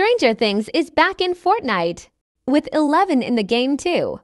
Stranger Things is back in Fortnite, with 11 in the game too.